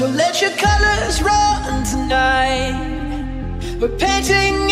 So let your colors run tonight. We're painting